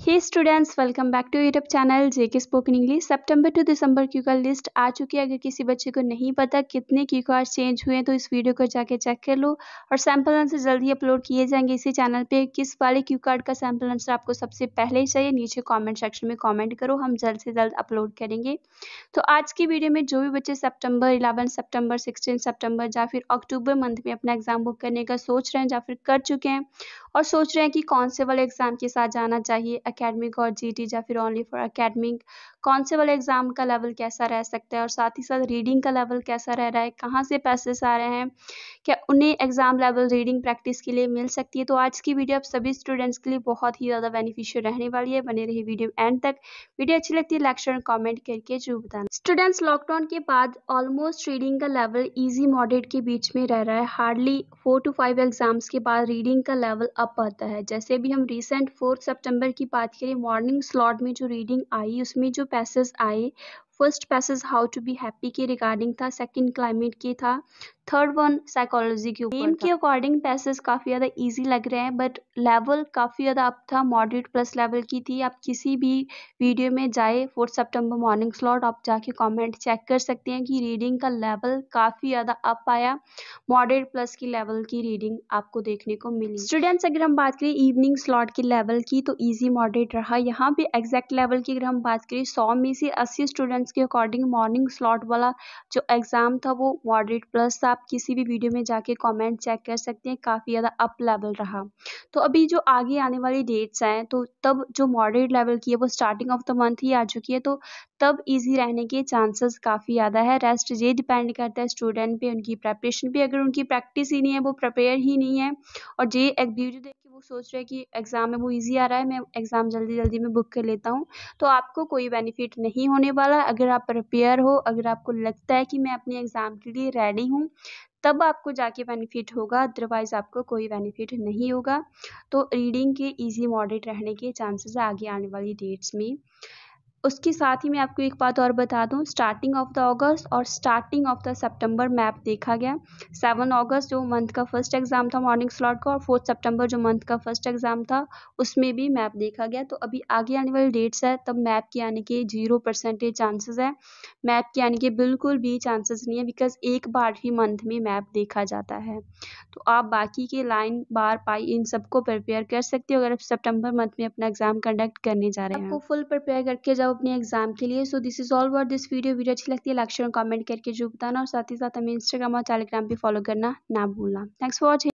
Hey students welcome back to YouTube channel J K spoken English September to दिसंबर Q का list आ चुकी है? अगर किसी बच्चे को नहीं पता कितने क्यू कार्ड चेंज हुए हैं तो इस वीडियो को जाके चेक कर लो और सैंपल आंसर जल्दी अपलोड किए जाएँगे इसी चैनल पे। किस वाले क्यू कार्ड का सैंपल आंसर आपको सबसे पहले चाहिए? नीचे कॉमेंट सेक्शन में कॉमेंट करो, हम जल्द से जल्द अपलोड करेंगे। तो आज की वीडियो में जो भी बच्चे September eleven September sixteen September या फिर अक्टूबर मंथ में अपना एग्ज़ाम बुक करने का सोच रहे हैं या फिर कर चुके हैं और सोच रहे हैं कि कौन से वाले एग्ज़ाम के साथ जाना चाहिए अकेडमिक और जीटी या फिर ओनली फॉर अकेडमिक कौन से वाले एग्ज़ाम का लेवल कैसा रह सकता है और साथ ही साथ रीडिंग का लेवल कैसा रह रहा है, कहाँ से पैसेस आ रहे हैं, क्या उन्हें एग्ज़ाम लेवल रीडिंग प्रैक्टिस के लिए मिल सकती है? तो आज की वीडियो आप सभी स्टूडेंट्स के लिए बहुत ही ज़्यादा बेनिफिशियल रहने वाली है। बने रही वीडियो एंड तक। वीडियो अच्छी लगती है लेक्चर कॉमेंट करके जो बताना। स्टूडेंट्स लॉकडाउन के बाद ऑलमोस्ट रीडिंग का लेवल ईजी मॉडरेट के बीच में रह रहा है। Hardly four to five exams के बाद रीडिंग का लेवल अप आता है। जैसे भी हम रिसेंट फोर्थ सेप्टेम्बर की बात करें मॉर्निंग स्लॉट में जो रीडिंग आई, उसमें जो पैसेज आए first passage how to be happy के रिगार्डिंग था सेकंड क्लाइमेट के था थर्ड वन साइकोलॉजी के ऊपर के अकॉर्डिंग पैसेज काफ़ी ज़्यादा इजी लग रहे हैं बट लेवल काफ़ी ज़्यादा अप था मॉडरेट प्लस लेवल की थी। आप किसी भी वीडियो में जाए फोर्थ सितंबर मॉर्निंग स्लॉट आप जाके कमेंट चेक कर सकते हैं कि रीडिंग का लेवल काफ़ी ज़्यादा अप आया। मॉडरेट प्लस की लेवल की रीडिंग आपको देखने को मिली। स्टूडेंट्स, अगर हम बात करें इवनिंग स्लॉट के लेवल की तो ईजी मॉडरेट रहा। यहाँ पे एग्जैक्ट लेवल की अगर हम बात करें, सौ में से अस्सी स्टूडेंट्स के अकॉर्डिंग मॉर्निंग स्लॉट वाला जो एग्ज़ाम था, वो मॉडरेट प्लस था। आप किसी भी वीडियो में जाके कमेंट चेक कर सकते हैं, काफ़ी ज़्यादा अप लेवल रहा। तो अभी जो आगे आने वाली डेट्स हैं तो तब जो मॉडरेट लेवल की है, वो स्टार्टिंग ऑफ़ द मंथ ही आ चुकी है। तो तब इजी रहने के चांसेस काफ़ी ज़्यादा है। रेस्ट ये डिपेंड करता है स्टूडेंट पे, उनकी प्रेपरेशन पे। अगर उनकी प्रैक्टिस ही नहीं है, वो प्रिपेयर ही नहीं है। और जे एक वीडियो देख के वो सोच रहे हैं कि एग्ज़ाम में वो ईजी आ रहा है, मैं एग्ज़ाम जल्दी जल्दी में बुक कर लेता हूँ। तो आपको कोई बेनिफिट नहीं होने वाला, अगर आप प्रिपेयर हो, अगर आपको लगता है कि मैं अपने एग्ज़ाम के लिए रेडी हूँ, तब आपको जाके बेनिफिट होगा अदरवाइज़ आपको कोई बेनिफिट नहीं होगा। तो रीडिंग के इजी मॉडरेट रहने के चांसेस आगे आने वाली डेट्स में। उसके साथ ही मैं आपको एक बात और बता दूँ। स्टार्टिंग ऑफ़ द अगस्त और स्टार्टिंग ऑफ़ द सितंबर मैप देखा गया। सेवन अगस्त जो मंथ का फ़र्स्ट एग्ज़ाम था मॉर्निंग स्लॉट का और फोर्थ सितंबर जो मंथ का फ़र्स्ट एग्ज़ाम था, उसमें भी मैप देखा गया। तो अभी आगे आने वाली डेट्स है, तब मैप के आने के ज़ीरो परसेंटेज चांसेस है। मैप के आने के बिल्कुल भी चांसेस नहीं है बिकॉज़ एक बार ही मंथ में मैप देखा जाता है। तो आप बाकी के लाइन बार पाई इन सबको प्रिपेयर कर सकते हो अगर आप सेप्टेम्बर मंथ में अपना एग्ज़ाम कंडक्ट करने जा रहे हैं। आपको फुल प्रिपेयर करके जाओ। अपने एग्ज़ाम के लिए। So this is all word this video video अच्छी लगती है लाइक शेयर कमेंट करके जो बताना। और साथ ही साथ हमें इंस्टाग्राम और टेलीग्राम भी फॉलो करना ना भूलना। Thanks for watching